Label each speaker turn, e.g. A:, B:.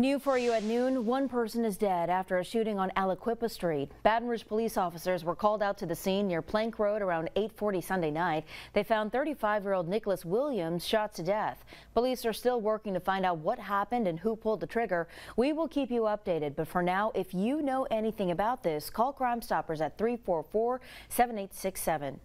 A: New for you at noon, one person is dead after a shooting on Aliquippa Street. Baton Rouge police officers were called out to the scene near Plank Road around 840 Sunday night. They found 35-year-old Nicholas Williams shot to death. Police are still working to find out what happened and who pulled the trigger. We will keep you updated, but for now, if you know anything about this, call Crime Stoppers at 344-7867.